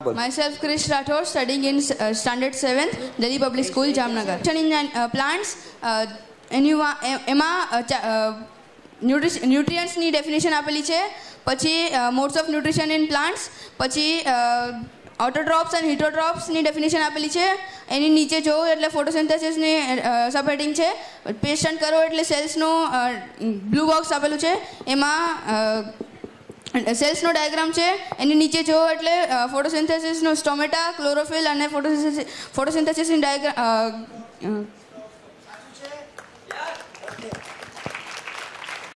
Myself, Krish Rathore, studying in uh, standard 7th, Delhi Public School, Jamnagar. In uh, plants, uh, એમાં ન્યુટ્રિયન્ટ્સની definition આપેલી છે. પછી modes of nutrition in plants પછી autotrophs and હિટોટ્રોપ્સની definition આપેલી છે. એની નીચે જોવો એટલે ફોટોસિન્થેસિસની સબહેડિંગ છે. પેશન્ટ કરો એટલે સેલ્સનું બ્લુ બોક્સ આપેલું છે. એમાં સેલ્સનો ડાયાગ્રામ છે. એની નીચે જુઓ એટલે ફોટોસિન્થેસિસનું સ્ટોમેટા ક્લોરોફિલ અને ફોટોસિન્થેસિસ ફોટોસિન્થેસિસની ડાયાગ્રામ